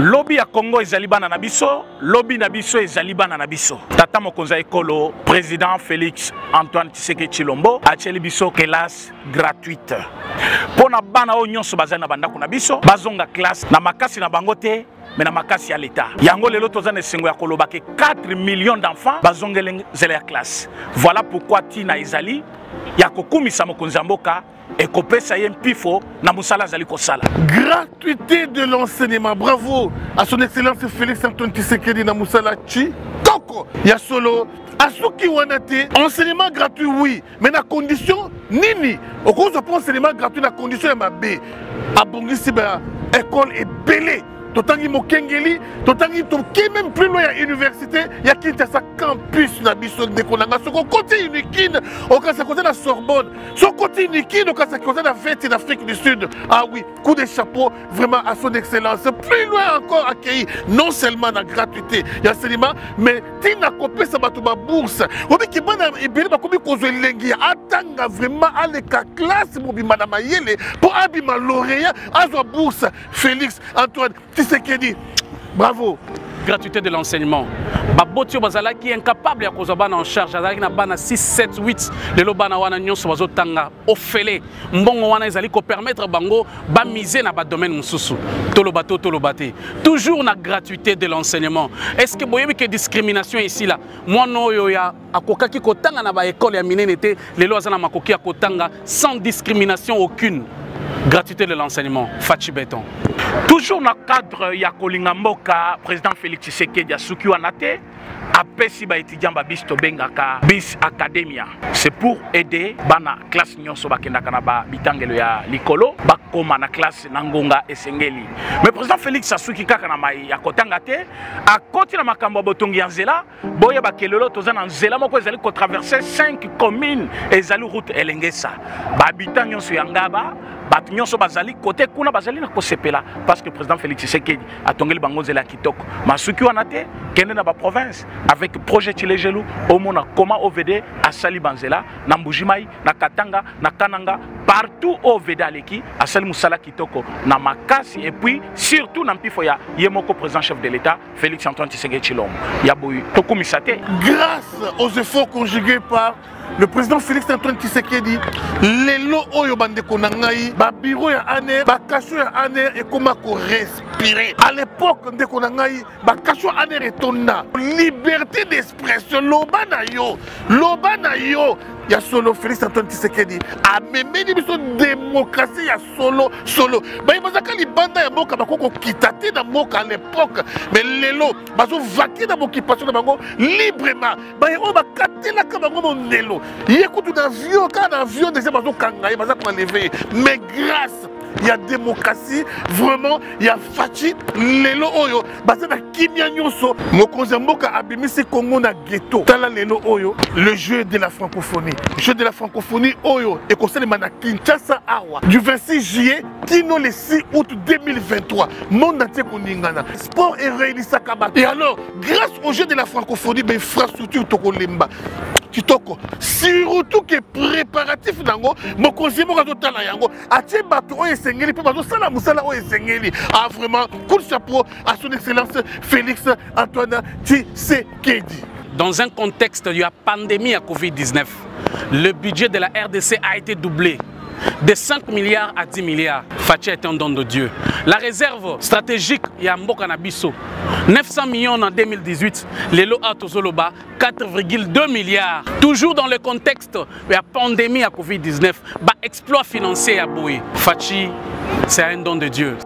lobi ya congo ezali bana na biso lobi na biso ezali bana na biso. Tata mokonzi ya ekolo président félix antoine tshisekedi tshilombo atieli biso kelase gratuite. Mpo na bana oyo nyonso bazali na bandako na biso bazonga classe. Na makasi na bango te me na makasi ya leta yango lelo toza na esengo ya koloba ke 4 millions d'enfants bazongeli nzela ya classe. Voilà pourquoi ntina ezali ya kokumisa mokonzi ya mboka ekopesa ye mpifo na mosala azali kosala. Gratuité de l'enseignement. Bravo à son excellence félix antoine tisekedi na mosala cikoko ya solo. Asoki wana te enseignement gratuit oui mais na condition nini. Okozwa mpo enseignement gratuit na condition ya mabe abongisi baekole ebele totangi mokengeli totangi toke même plus loin ya université ya kinshasa campus na biso ndeko na nga. Soki okoti unikine okasa koza na sorbonne. Soki okoti unikine okasa koza na veti na afrique du sud. Ah oui coup de chapeau vraiment à son excellence. Plus loin encore accueilli non seulement na gratuité ya enseignement mais ntina kopesa bato babourse obiki bana ebele bakomi kozwa elengi atanga vraiment aleka classe mobimba na mayele mpo abima lauréat azwa bourse. Félix antoine Tshisekedi. Bravo. gratuité de l'enseignement. Baboti oyo bazalaki incapable ya kozwa bana en charge. Azalaki na bana 6 7 8 lelo bana wana nyonso mbongo wana ezali kopermettre bango bamise na badomaine mosusu toloba to toloba te toujours na gratuité de l'enseignement. Est ce que boyebi ke discrimination esila mwana oyo ya akokaki kotanga na baekole ya minene te lelo aza na makoki ya kotanga sans discrimination aucune gratuité de l'enseignement faci beton toujours na cadre ya kolinga mboka président félix tshisekedi te apesi baétudiant babisi tobengaka. Bis academia. C'est pour aider bana classe nyonso bakendaka na babitangelo ya likolo bakóma na classe na ngonga esengeli. Mais président félix asuki kaka na mai ya kotanga te akoti na makambo ya botongi ya nzela boyebaka lelo toza na nzela moko ezali kotraverse 5 commune ezali route elengesa. Bahabitant nyonso ya ngaba bazali kote kuna bazali na parce que président félix tshisekedi atongeli bango nzela ya kitoko. Masuki wana te kende na baprovince avec projet tilejelu omona koma ovd asali banzela na mbujimai na katanga na kananga partout oyo ovd aleki asali mosala kitoko. Na makasi et puis surtout na mpifo ya ye moko président chef de l'état félix antoine tshisekedi tshilombo. Ya boye tokumisa te. Grâce aux efforts conjugués par le président félix antoine tshisekedi lelo oyo bandeko na ngai babiro ya aner bakasho ya aner ekóma korespire à l'époque ndeko na ngai ya liberté d'expression loba na yo loba na yo ya solo félix antoine tshisekedi. Amemeli biso démocratie ya solo solo. Baye bazalaka libanda ya mboka bakoki kokita te na mboka à l'époque. Mais lelo bazovaki na boccupation na bango librement. Baye oyo bakatelaka bango mondelo ye kutu na avion kaka na avion déjà bazokanga ye baza komaleve ye mais grâce ya démocratie vraiment ya faci lelo oyo. Baza na kimia nyonso mokonzi ya mboka abimisi kongo na ghetto. Tala lelo oyo le jeu de la francophonie. Jeu de la francophonie oyo ekosalema na kinshasa awa. Du 26 juillet kino le 6 août 2023 monde entier koningana sport eréunisaka bato et alors grâce au jeu de la francophonie bainfrastructure tokolemba kitoko surtout ke préparatif nango mokonzi moko azotala yango atie bato oyo esengeli mpe bazosala mosala oyo esengeli ah vraiment coup de chapeau à son excellence félix antoine tshisekedi dans un contexte de la pandémie à Covid-19, le budget de la RDC a été doublé. De 5 milliards à 10 milliards, Fatia est un don de Dieu. La réserve stratégique Yamboka Nabiso, 900 millions en 2018, Lelo Atozoloba, 4,2 milliards. Toujours dans le contexte de la pandémie à Covid-19, bah, exploit financier à Boué. Fachi, c'est un don de Dieu.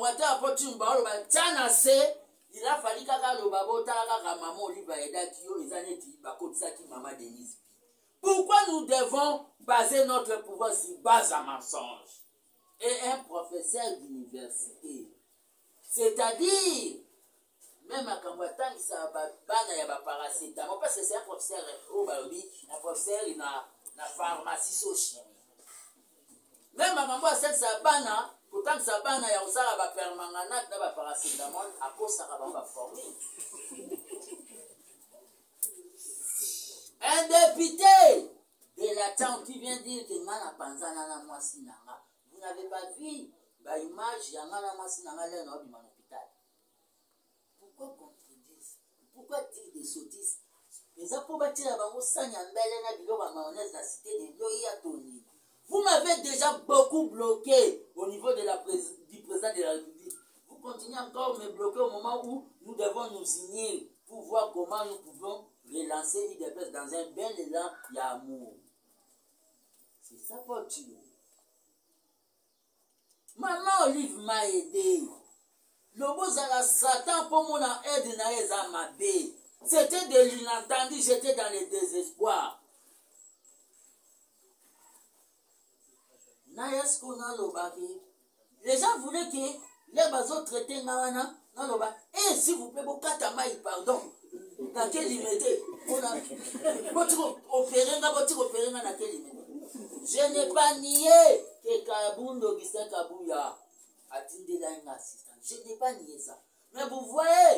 Bacolaborateur apotime baoloba tia na se. Ilafali kaka aloba botala kaka mama oliva edaki oyo eza neti bakotisaki mama denise pourquoi nous devons baser notre pouvoir sur base à mensonge? Et un professeur d'université. C'est-à-dire me makambo atangisaka bana ya baparacetamo parce que c'est un professeur oyo balobi na professeur na, na pharmacie so chimie me makambo asalisaka bana kotangisa bana ya kosala bapermanganate na baparacetamol akosaka bango baformule un député de la town qui vient dire que nga na panzana na mwasi na nga vous n'avez pas vu baimage ya nga na mwasi na nga lelo na obima na hôpital pourquoi contredise pourquoi dire des sottises? Eza mpo batia bango sani ya mbele na biloko ya mayonnaise na cité de loi ya toni vous m'avez déjà beaucoup bloqué au niveau de la du président de la république. Vous continuez encore me bloquer au moment où nous devons nous unir pour voir comment nous pouvons relancer l'IDPS dans un bel élan ya amour c'est ça potu mama olive m'a aidé. Lobo ozala satan mpo mona aide na ye eza mabe c'était de l'inattendu j'étais dans le désespoir na ye siko nalobaki les gens voulaient que le bazotraite nga wana naloba e s'il vous plaît bokata mai pardon. Na kelimete mpona botika opere nga botika opere nga na kelimete je n'ai pas nié que kabundo augustin kabuya atindelai nga assistant. Je n'ai pas nié ça. Mais vous voyez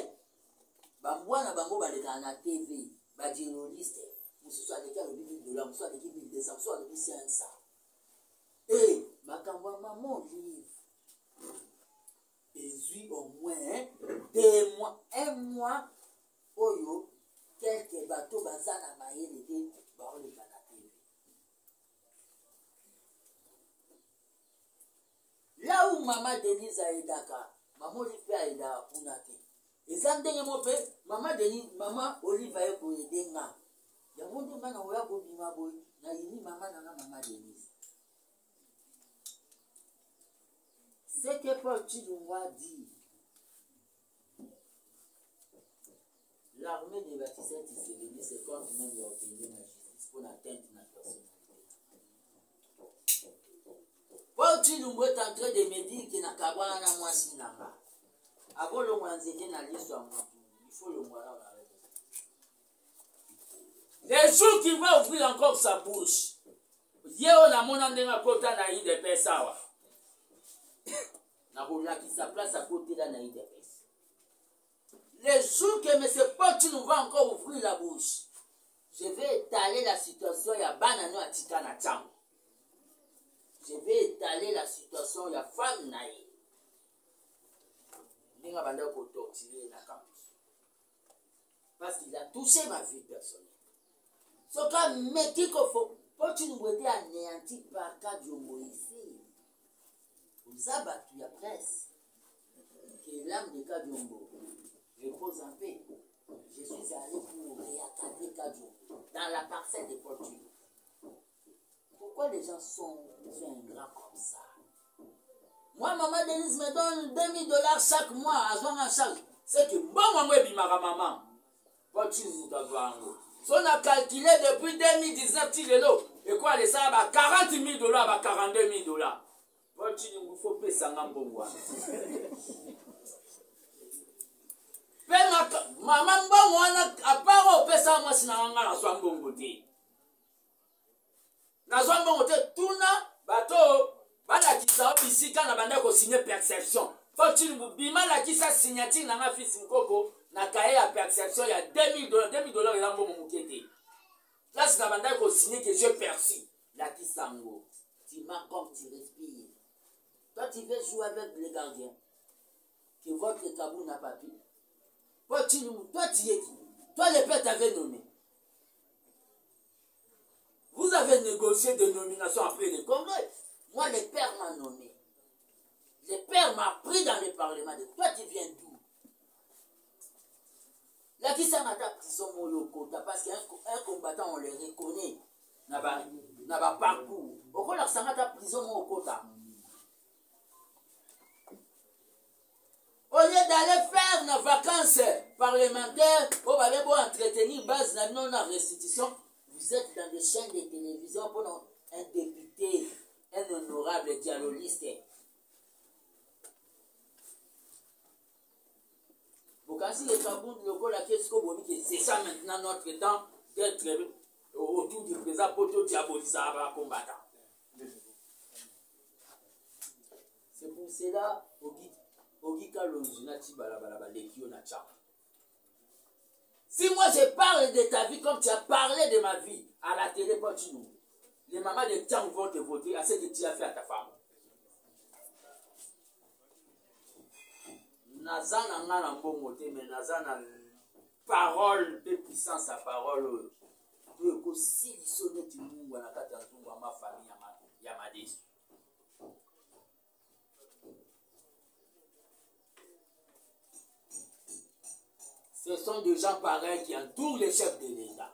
bambwana bango balekaka na tv bajournaliste mosusu aleki alobi 1000 dollars mosusu aleki 1200 mosusu alobi 500 e makambo ya mama olive. Ezwi au moins deux mois un mois oyo quelque bato baza na mayele te baoleka na tv où mama denise ayedaka mama olive mpe ayedaka kuna te eza ndenge mo mpe mama denis mama olive aye koyede nga yango nde nga na oya kobima boye nayini mama nanga mama denise Ce que Paul-tu nous a dit, l'armée des bâtisseurs qui se réunit, c'est quand même leur pays la justice pour atteindre la personnalité. Paul-tu nous est en train de me dire que nakabwana na mwasi nanga. Avant le mois nzete na liso ya mutu, il faut le mois là on arrête. Les jours qui va ouvrir encore sa bouche, ye oyo namona ndenge akota na ide mpe sawa nakolakisa place akotela na idps le jour que m. Potino va encore ouvrir la bouche je vais étaler la situation ya bana no atika na ntango je vais étaler la situation ya femme na ye. Ndenge abanda kotortire na campus. Parce qu'il a touché ma vie personnelle. Soka meki kofo mpo tinungu ete anéanti par kadiongo ici oza bato ya presse. Que l'âme de kadiongo repose en paix. Je suis allé pour réaccadrer kadiongo dans la parcelle de fortune pourquoi les gens sont, sont ingrats comme ça? Moi maman denise me donne 2000 dollars chaque mois azwanga charge c'est que mbongo yango ebimaka mama po tini moto azwa yango so na calcule depuis 2019 ti lelo ekoya lesala ba 40 000 dollars ba 42 000 dollars tini ngu fo pesanga mbongo wana mpe mama mbongo wana apart opesa mwasi na nganga nazwa mbongo te. Nazwa mbongo te tuna bato balakisa o bisika na banda kosigne perception. Fo tini bima lakisa signature na nga fils mokoko na kaye ya perception ya 2000 dollars 2000 dollars eza mbongo moke te. Place na bandaki kosigne que je perçu. Lakisa ngo. Tu m'as comme tu respires toi tu veux jouer avec les gardiens que votre kabou n'a pas pu. Toi tu toi tu es qui? Toi le père t'avait nommé. Vous avez négocié des nominations après le congrès. Moi le père m'a nommé. Le père m'a pris dans le parlement. De toi tu viens d'où? Lakisanga ata prison moko okota parce qu'un combattant on le reconnaît na baparcours okolakisanga ata prison moko okota au lieu d'aller faire na vacances parlementaires oyo babe bo entretenir base bino na restitution vous êtes dans des chaînes de télévision mpona un député un honorable dialogiste. Bokanisi ekabundu lokola ke siko bomi ke c'est ça maintenant notre temps d'être autour du président po todiabolisaka bakombata c'est pour cela ogi kalonzi nati balabala baleki yo na tiaka si moi je parle de ta vie comme tu as parlé de ma vie à la télé quand tu nous les mamans de Tiang vont te voter à ce que tu as fait à ta femme. Naza na nga na mbongo te mais naza na parole mpe puissance ya parole oyo. To ekosilisa neti mungwa na kati ya nzungu ya mafami ya madesu ce sont des gens pareils qui entourent les chefs de l'État.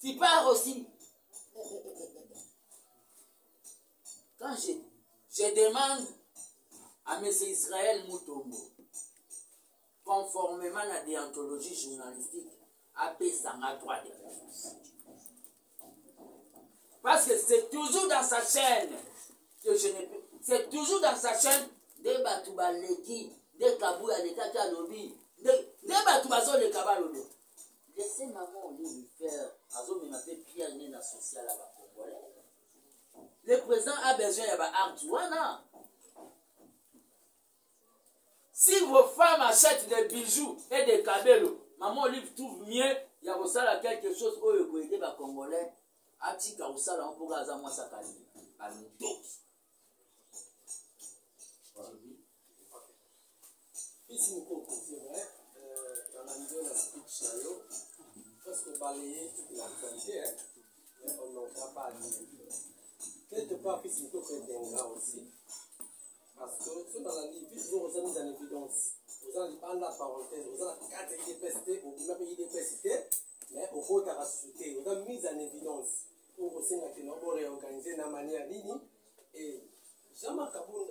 Tu pars aussi. Quand je, je demande à M. Israël Moutombo, conformément à la déontologie journalistique, à Pessanga droit de réponse. Parce que c'est toujours dans sa chaîne que je ne peux. C'est toujours dans sa chaîne. De bato baleki de kabu alekaki alobi. De bato bazoleka balobi. Laissez maman oli lui faire. Azomema mpe pierre nde na social ya bacongolais le président a besoin ya baartu wana. Si vos femmes achètent des bijoux et des kabelo maman olive trouve mieux ya kosala quelque chose oyo ekoyede bacongolais atika kosala ngo mpoka aza mwasi akali alutoki fisi mokoko c'est vrai. Dans la niveau na speech na yo presque balayer toute l'actualité mais on n'aura pas à dire quelque part fisi mokoko edenga aussi. Parce que so dans la vie fisi moko oza mise en évidence oza na libanda parenthèse oza na kati ya idps te obima mpe idps te mais okotaka susu te oza mise en évidence oyo kosengaki na oréorganize na manière nini. Et jean marc kabund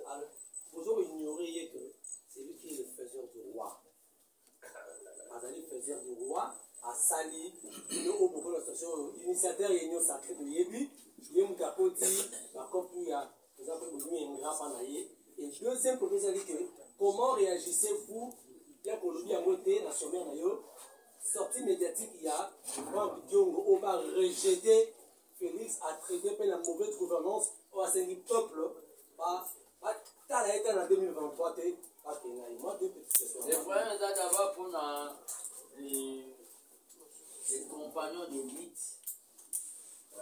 ozoignorer ye que c'est lui qui est le faiseur du roi. Azali faiseur du roi asali bino oyo station oyo initiateur ye nyonso sacré toyebi ye moto akoti bakompu ya eza mpe bolimi engrapa na ye et deuxième côté ezali comment réagissez vous ya kolobi yango te na sommaire na yo. Sortie médiatique ya grand bidiongo oyo barejeté félix a traité mpe na mauvaise gouvernance oyo asengi peuple. Batala ye te na 2023 te bakenda ye moi deux petites questions Le problème est d'abord pour les, les compagnons d'élite, euh,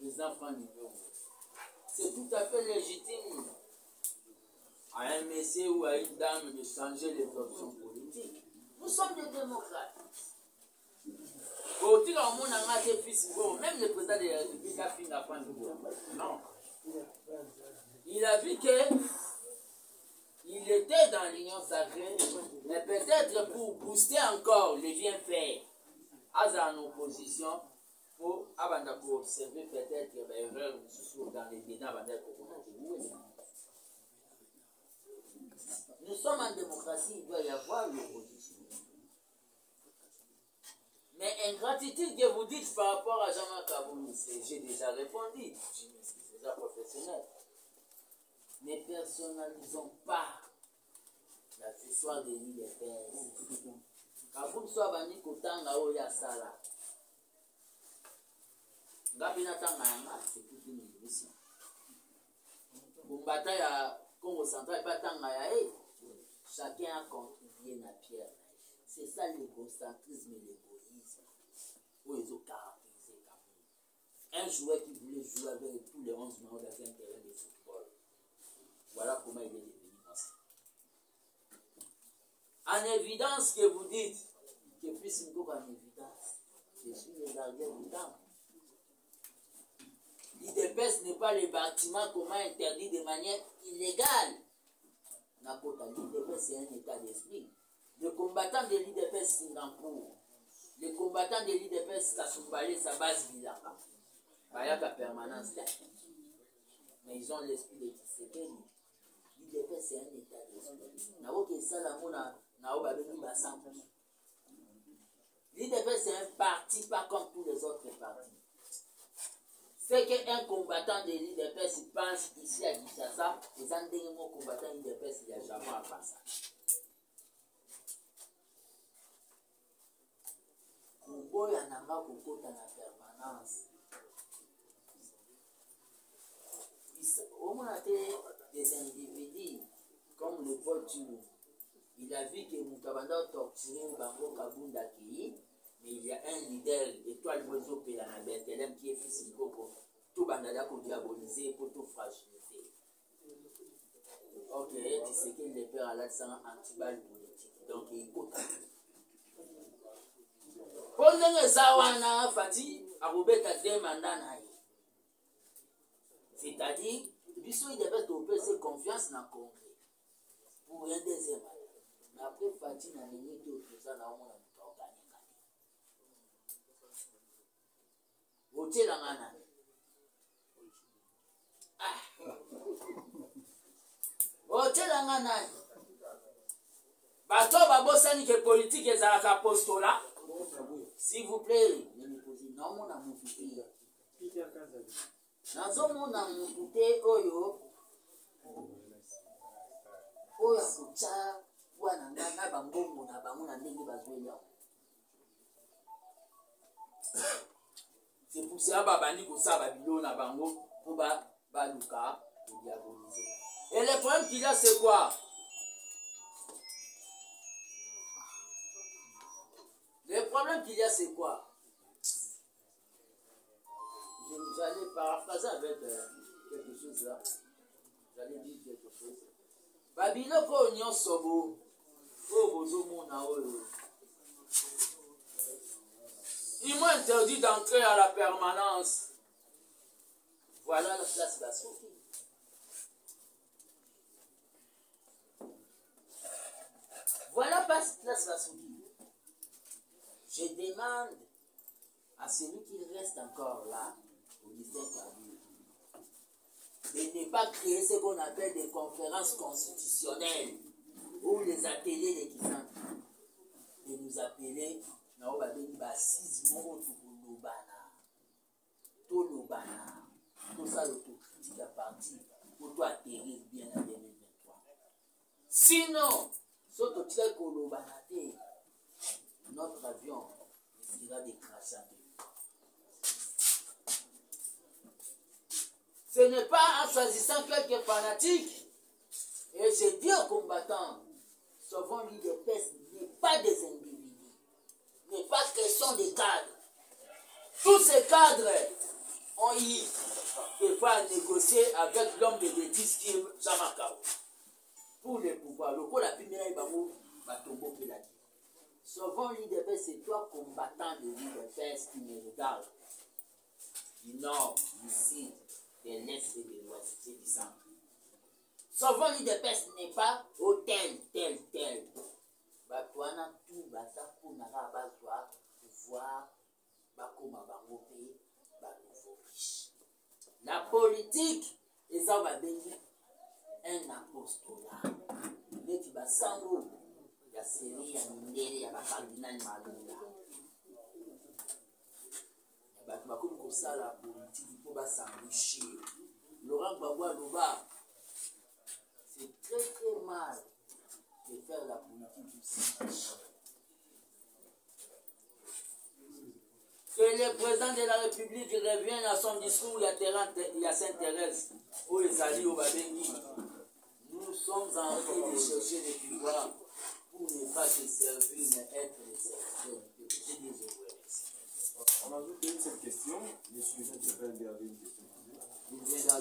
les enfants du peuple. C'est tout à fait légitime à un monsieur ou à une dame de changer les options politiques. Nous sommes des démocrates. kotika omona nga te fils ngo même le président de la république a fini afin de non il a vu que il était dans l'union sacrée, mais peut-être pour booster encore les bienfaits, à en opposition, pour observer peut-être l'erreur dans les avant Nous sommes en démocratie, il doit y avoir l'opposition. Mais ingratitude que vous dites par rapport à Jean-Marc Kaboulou, j'ai déjà répondu, c'est déjà professionnel. Ne personnalisons pas la histoire de l'île des pères. Kaboulou soit bandi kotanga oyo asala. ngapi natanga yanga sekuti milisi bombata ya congo central epe atanga ya ye chacun a contribué na pierre. Na ye c'est ça l'égocentrisme et l'égoïsme. Oyo ezocaractérise kaboulou un joueur qui voulait jouer avec tous les 11 maillots dans un terrain de football voilà comment il est devenu en évidence que vous dites que fils Ngoko en évidence je suis le gardien du temple. l'IDPS n'est pas le bâtiment comment interdit de manière illégale. l'IDPS c'est un état d'esprit. Le combattant de l'IDPS Singapour le combattant de l'IDPS Kassumbale sa base Bilaka bayaka permanence mais ils ont l'esprit de Tshisekedi l'IDPS c'est un état d'esprit. Nakoki esala yango na nao babengi basambo l'IDPS c'est un parti pas comme tous les autres partis. C'est qu'un combattant de l'IDPS pense ici à Kinshasa eza ndenge moko combattant l'IDPS ya jamais apansa koboya na nga kokota na permanence. Omona te des individus comme le Paul Tumo. Il a vu que Mukabanda torturé Bango Kabunda Kei, mais il y a un leader, étoile Mozo Pelana Bertelem, qui est fils de Koko. Tout Bandada qu'on diabolisé pour tout fragiliser. Ok, tu sais qu'il est père à l'accent anti-balle politique. Donc, il compte. mpo ndenge eza wana fati akobeta de manda na ye c'est-à-dire biso idebe topese confiance na congrès pour un deuxième mandat mais après fati na minute oyo toza na omona moto aokaninga otielanga nani. Ah. otielanga nani. Bato babosani ke politike ezalaka apostola s'il vous plaît naomona te nazomona motu te oyo oyo akotya wana nga na bambongo na bango na ndenge bazweli yango sepuse ya babandi kosala babilo na bango mpo ba- baluka kodiabolize et le problème qu'il a c'est quoi? Le problème qu'il y a c'est quoi j'allais paraphraser avec euh, quelque chose là. J'allais dire quelque chose. Babiloko nyonso ils m'ont interdit d'entrer à la permanence. Voilà la place basoki voilà place place basoki je demande à celui qui reste encore là de ne pas créer ce qu'on appelle des conférences constitutionnelles ou les ateliers les Kizan. De nous appeler, moko tokolobana tolobana tosala autocritique ya parti po to atterrir bien na 2023 sinon kolobana te notre avion risquera de Ce n'est pas en choisissant quelques fanatiques. Et je dis aux combattants, sauvons l'IDPS n'est pas des individus, n'est pas question des cadres. Tous ces cadres ont eu des fois à négocier avec l'homme de bêtises qui est Jamakao. Pour le pouvoir, le coup la première bango batombo pelaki. Sauvons l'IDPS, c'est toi combattant de l'IDPS qui me regarde. Du nord, du sud, de l'Est et de l'Ouest. C'est disant. Souvent, l'île de Perse n'est pas hôtel, tel, tel. Batuana, tout, Bataku, Nara, Batua, pouvoir, Bakoma, Barope, Barovo, riche. La politique, les hommes babengi un apostolat. Neti Basango, ya seri ya mindele ya bakardinali malula bato bakomi kosala politiki mpo basenrichir laurent gbagbo c'est très très mal de faire la politique s'enrichir que le président de la république revienne à son discours ya terrain ya s'intéresse oyo ezali oyo babengi. Nous sommes en train de chercher le pouvoir pour ne pas se servir mais être les serviteurs du peuple j'ai des ouvriers On ajoute une seule question. Le sujet de faire garder une question.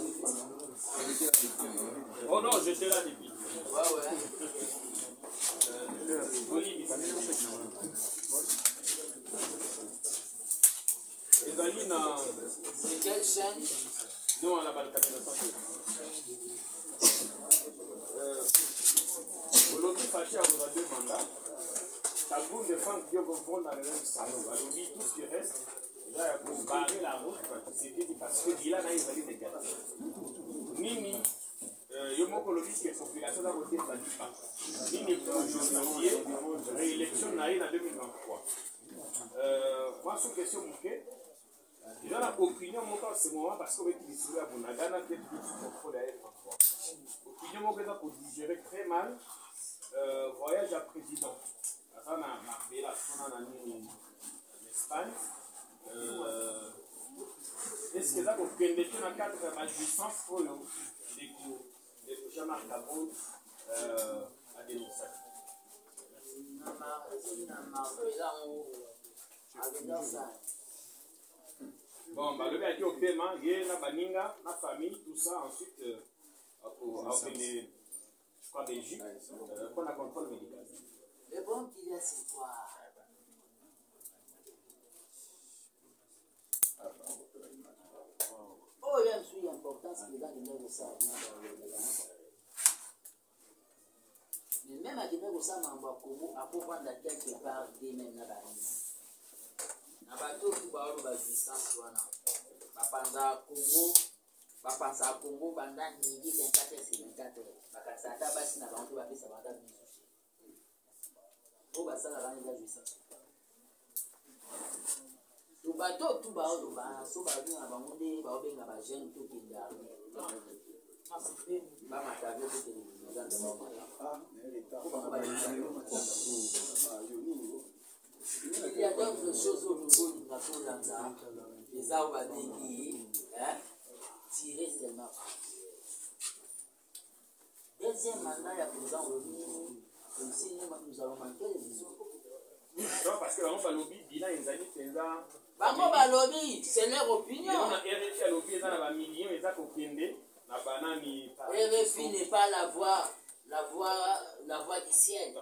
Oh non, j'étais là depuis. ouais ouais ezali na c'est quelle chaîne? No na balikamisation olobi faci akozwa deux mandats tabou défendre bio kovonda le même salon. Alobi tout ce qui reste kobarre la route parce que na yo moko olobi ke population za kotefa lipa nini ekojustifiye réélection na ye na 2023 Euh, moi sous question moke eza na opinion en ce moment parce que obeti lisolo ya bonagana te contrôle ya r23 opinion moko eza kodigérer très mal. Euh, voyage ya président aza na mabela sona na nini Espagne. Euh, est-ce que ça vous prenez dans le cadre ma jouissance pour le de Jean-Marc Gabon euh, à dénoncer? Bon, bah, le gars qui est au paiement, il y a la baninga, la famille, tout ça, ensuite, euh, au, je crois, Belgique, euh, pour la contrôle médical. Le bon qu'il y a, c'est quoi Oh, il y a une importance qui est dans le nerf de ça. Mais même à Kenya, ça m'a beaucoup à comprendre quelque part des mêmes nabarines. Na bato oyo baolo baexistence wana bapanzaka kongo bapanzaka kongo banda mingi 24 sur 24 bakanisa ata basi na bango mpe bapesa banda bisu oyo basalaka nde bazwisa loba to tu baoloba so babenga bango nde baobenga bagene tokenda bamatavio tokende ya d'autres choses olobolinga kolanda eza oyo babengi tire seulement deuxième mandat ya président olobini bango balobi c'est leur opinion. Rfi n'est pas la voix, la voix, la voix du ciel.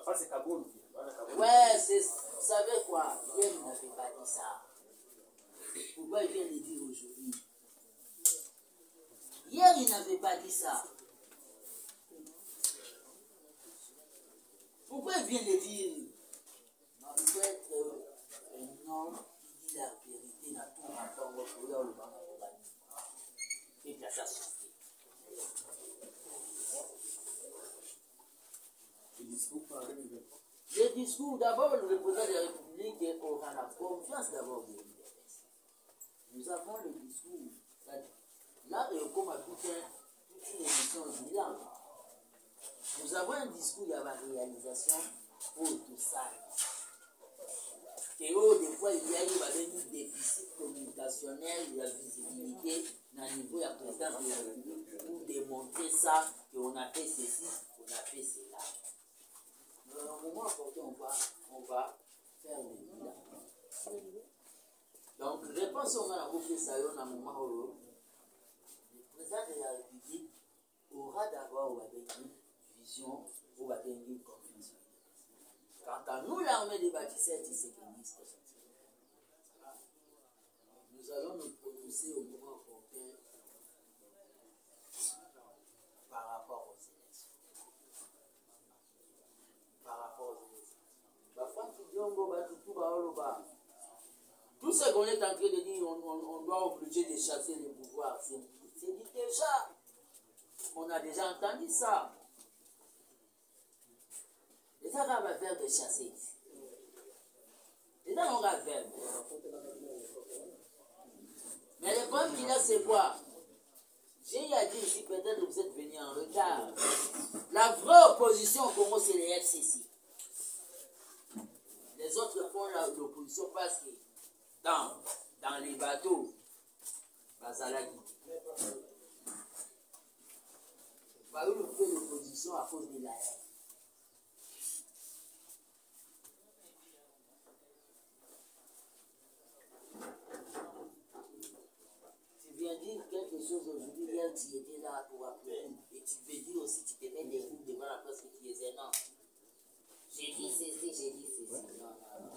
Ouais, c'est, vous savez quoi? Hier, il n'avait pas dit ça. Pourquoi il vient de dire aujourd'hui? Hier, il n'avait pas dit ça. Pourquoi il vient de dire Non, il être un homme qui dit la vérité dans tout le temps. Pour le banc, Et puis, ça suffit. Le discours, d'abord, le président de la République aura la confiance d'abord de. Nous avons le discours. Là, comme à toute, un- toute une émission bilan, nous avons un discours, il la réalisation pour tout ça. Et oh, des fois, il y a eu un déficit communicationnel, il y a visibilité dans le niveau de la présidence de la République pour démontrer ça, qu'on a fait ceci, qu'on a fait cela. Mais au moment opportun, on va, on va faire le bilan. Donc, réponse au moment où fait ça, on a un moment où le président de la République aura d'abord avec une ou avec une confiance. Quant à nous, l'armée des bâtisseurs sécuristes, nous allons nous prononcer au moment opportun par rapport aux élections. Par rapport aux élections. Tout, ce qu'on est en train de dire, on, on- doit obliger de chasser le pouvoir. C'est dit déjà. On a déjà entendu ça. Ça va faire de ça, on va faire. Mais le problème qu'il a, c'est quoi? J'ai à dire ici, peut-être que vous êtes venus en retard. La vraie opposition au Congo, c'est les FCC. Les autres font l'opposition parce que dans, dans les bateaux, Bazalaki, fait l'opposition à cause de la haine. Tu viens dire quelque chose aujourd'hui, hier tu étais là pour appeler, et tu veux dire aussi, tu te mets des groupes devant la presse que tu disais non. J'ai dit ceci, j'ai dit ceci. Non, non.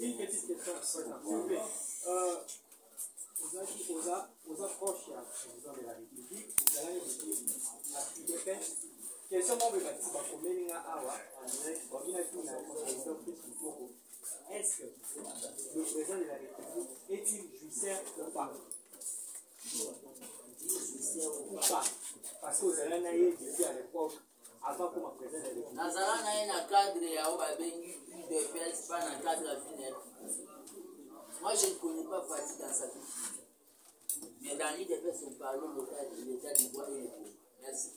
Une petite question, s'il vous plaît. Euh, oza proche ya président de la république ozalaki motu na udps question moko boye bati bakomeli nga awa en direct babinaki na président chris mutoko est ce que le président de la république est-il jouisseur ou pas? Ou pas? Parce que ozalaki na ye depuis à l'époque avant koma président de la république nazala na ye na cadre ya oyo babengi udps pas na cadre ya funèbre moi je ne connais pas Fati dans sa vie. Mais dans l'udps on parle de l'état d'ivoire et le Congo merci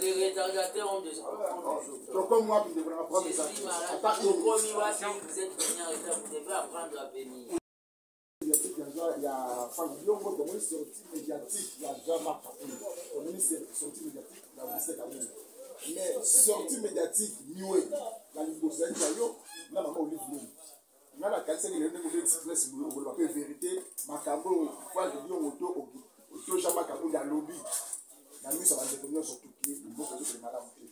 Les retardateurs ont déjà. Comme moi, vous devez apprendre ça. Comme vous êtes venu en retard, vous devez apprendre à bénir. Il y a Fabio Moto, il est sorti médiatique, il y a Jama Au ministre, sorti médiatique, il y a Boussé Kamel. Mais sortie médiatique, Nioué, la Libosa, il y a Yo, là, maman, Olivier. Nga na kanisaki lelo ndenge obeti presse koloba mpe vérité makambo oyo fage liongo to to jean-marc kapuli alobi na miso ya bandeko nyonso tuki mboka ezokende malamu te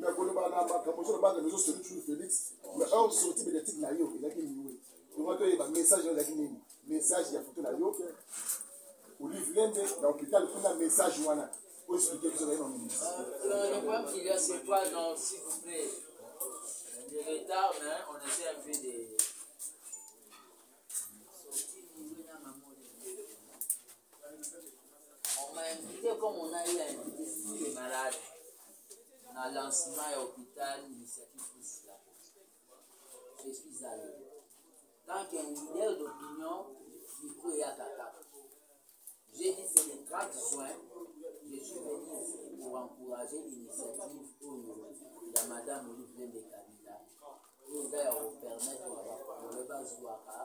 mais koloba na makambo ozolobanga ezosoli toujours félix. Mais or sorti médiatique na yo ezalaki niwe onga toyeba message oyo ezalaki nini message ya foto na yo. Olive lembe na hôpital kuna message wana po explike biso naye nonini Euh, Le problème qu'il y a, c'est pas dans, s'il vous plaît, des retards, mais on essaie un peu de. On comme on a eu à inviter tous les malades, le lancement à l'hôpital, l'initiative plus la poste. Je suis allé. Tant qu'un leader d'opinion, micro et Akaka. J'ai dit c'est le 30 juin, je suis venu ici pour encourager l'initiative oyo ya madame Olivier de Kabila oyo eza ya kopermettre bakongole bazwaka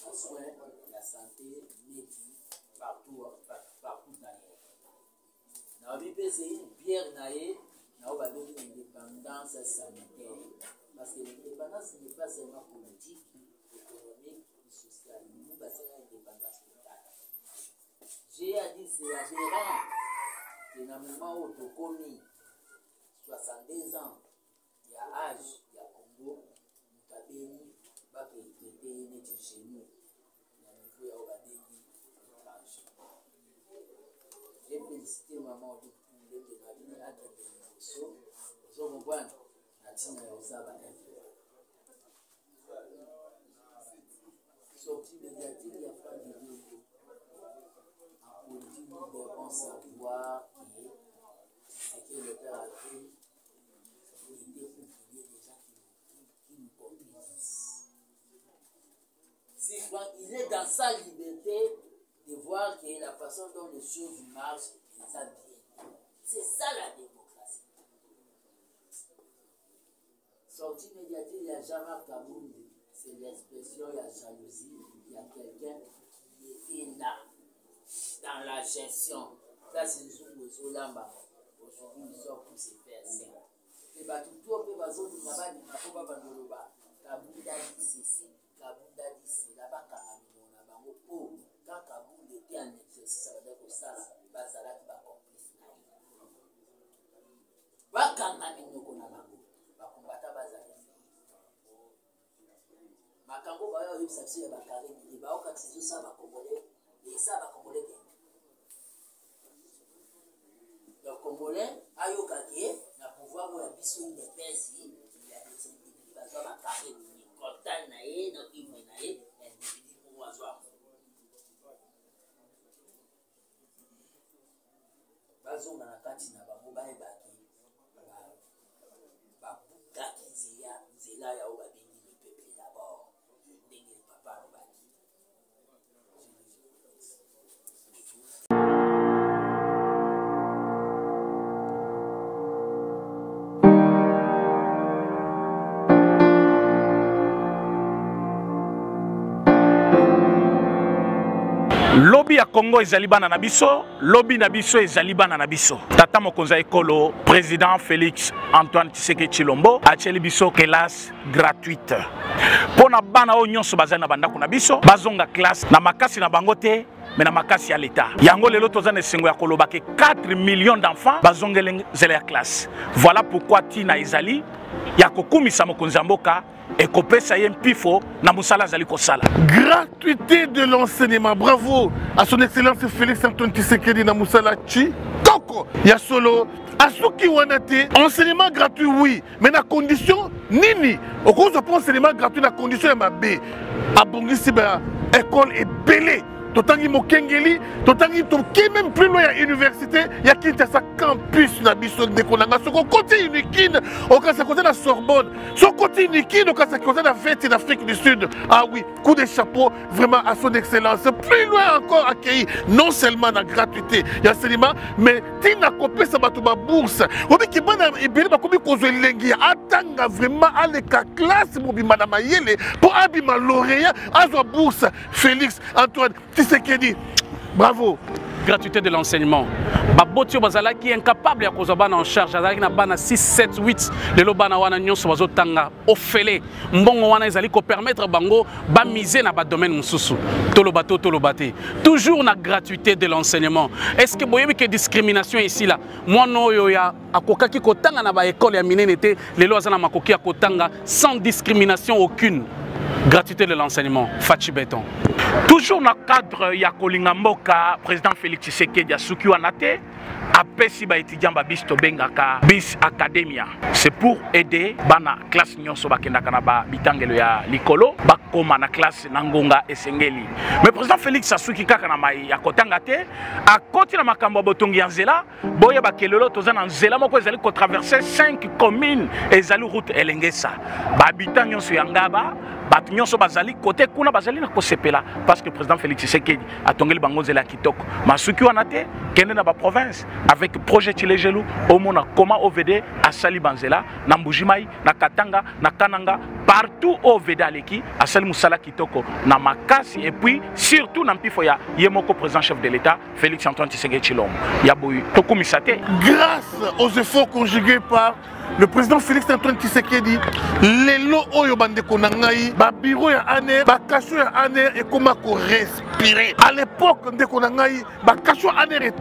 basoin ya santé neti partout partout nayebi mpe c'est une pierre na ye indépendance sanitaire. Parce que l'indépendance n'est pas seulement politique économique sociale. Nous basenga indépendance totale. J'ai à dire c'est aberrant que na moment oyo tokomi 62 ans ya age ya congo moto abeni bapetrete ye neti genou na niveau ya oyo babengi étrange j'ai félicité mama olipulete na bino akende liboso ozomobwana na ntina ya ozaba infere sorti médiatique ya fadilio en politique, nous devons savoir le Père a fait, il qui, il est dans sa liberté de voir que la façon dont les choses marchent, ça bien. C'est ça la démocratie. Sortie médiatique, il n'y a jamais Kaboul, c'est l'expression, il y a jalousie, il y a quelqu'un qui est là dans la gestion. Ça, c'est Zungu Zolamba. Aujourd'hui, nous sommes pour se faire ça. Et bah, tout le monde il dire, il va dire, Kabunda dit ceci, Kabunda dit cela, bah, Kabunda, bah, kaka bule te en exercice abanda kosala bazalaki bacomplice na ye bakanga minoko na bango bakombata bazalaki makambo baya oyebisa biso ya bakare mili baokakisa ezosala bakongole esa bakongole te bakongole ayokaki ye na pouvoir oyo ya biso indepesi ya desendikili bazwa bakare mili kota na ye na kimwe na ye bazonga na kati na bango bayebaki babukaki nzela ya oyo babengi lobi ya kongo ezali bana na biso lobi na biso ezali bana na biso. Tata mokonzi ya ekolo président félix antoine tshisekedi tshilombo atieli biso kelase gratuite. Mpo na bana oyo nyonso bazali na bandako na biso bazonga classe. Na makasi na bango te me na makasi ya leta yango lelo toza na esengo ya koloba ke 4 millions d'enfants bazongeli nzela ya classe. Voilà pourquoi ntina ezali ya kokumisa mokonzi ya mboka ekopesa ye mpifo na mosala azali kosala Gratuité de l'enseignement. Bravo à son excellence Félix Antoine Tshisekedi na Moussala Chi. Toko ya solo asuki wana te enseignement gratuit oui mais na condition nini okozwa mpo enseignement gratuit na condition ya mabe abongisi ba école ebele totangi mokengeli totangi toke même plus loin ya université ya kinshasa campus na biso ndeko na nga. Soki okoti unikine okasa koza na sorbonne. Soki okoti unikine okasa koza na vete d'afrique du sud. Ah oui coup de chapeau vraiment à son excellence. Plus loin encore accueilli non seulement na gratuité ya enseignement mais ntina kopesa bato babourse obiki bana ebele bakomi kozwa elengi atanga vraiment aleka classe mobimba na mayele mpo abima lauréat azwa bourse félix antoine tisekedi bravo. Gratuité de l'enseignement. Baboti oyo bazalaki incapable ya kozwa bana en charge. Azalaki na bana 6 7 8 lelo bana wana nyonso bazotanga ofele. Mbongo wana ezali kopermettre bango bamise na badomaine mosusu. Toloba to toloba te. Toujours na gratuité de l'enseignement. Est ce que boyebi ke discrimination esila mwana oyo ya akokaki kotanga na baekole ya minene te lelo aza na makoki ya kotanga sans discrimination aucune gratuité de l'enseignement fachi beton toujours na cadre ya kolinga mboka président félix tshisekedi asuki wana te apesi baétudiant babisi tobengaka. Bis academia. C'est pour aider bana classe nyonso bakendaka na babitangelo ya likolo bakóma na classe na ngonga esengeli. Mais président félix asuki kaka na mai ya kotanga te akoti na makambo ya botongi ya nzela boyebaka lelo toza na nzela moko ezali kotraverse 5 communes ezali route elengesa. Bahabitant nyonso ya ngaba bato nyonso bazali kote kuna bazali na kosepela. Parce que président félix tshisekedi atongeli bango nzela ya kitoko. Masuki wana te kende na baprovince avec projet tilejelu omona koma ovd asali banzela na mbujimai na katanga na kananga partout oyo ovd aleki asali mosala kitoko na makasi et puis surtout na mpifo ya ye moko président chef de l'état félix antoine tshisekedi tshilombo. Ya boye tokumisa te grâce aux efforts conjugués par le président félix antoine tshisekedi lelo oyo bandeko na ngai babiro ya aner bakasho ya aner ekóma korespire à l'époque ndeko na ngai bakasho aner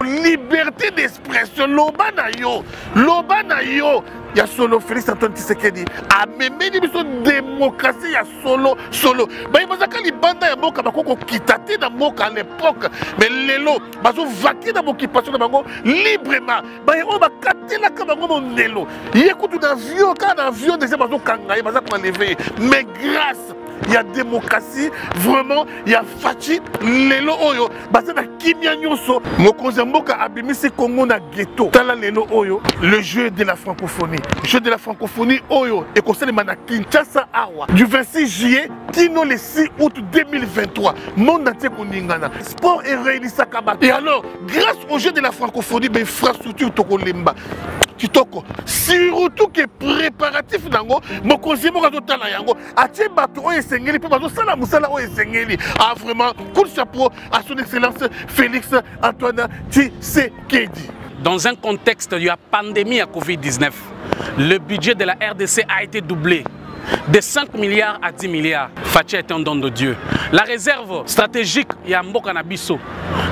liberté d'expression loba na yo loba na yo ya solo félix antoine tshisekedi. Amemeli biso démocratie ya solo solo. Baye bazalaka libanda ya mboka bakoki kokita te na mboka à l'époque. Mais lelo bazovaki na boccupation na bango librement. Baye oyo bakatelaka bango mondelo ye kutu na avion kaka na avion deja bazokanga ye baza koenleve ye mais grâce ya démocratie vraiment ya faci lelo oyo. Baza na kimia nyonso mokonzi mboka abimisi kongo na ghetto. Tala lelo oyo le jeu de la francophonie. Jeu de la francophonie oyo ekosalema na kinshasa awa. Du 26 juillet le 6 août 2023 monde entier koningana sport ereyinisaka bato et alors grâce au jeu de la francophonie bainfrastructure tokolemba kitoko. Surtout ke préparatif nango mokonzi moko yango. Atie bato oyo esengeli bazosala mosala oyo esengeli. Ah vraiment coup de chapeau à son excellence félix antoine tshisekedi. Dans un contexte de la pandémie à Covid-19, le budget de la RDC a été doublé. De 5 milliards à 10 milliards, Fatia est un don de Dieu. La réserve stratégique Yamboka Nabiso,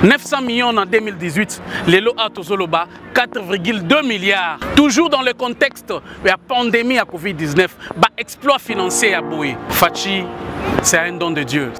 900 millions en 2018, Lelo Atozoloba, 4,2 milliards. Toujours dans le contexte de la pandémie à Covid-19, bah, exploit financier à Boé. Fachi, c'est un don de Dieu.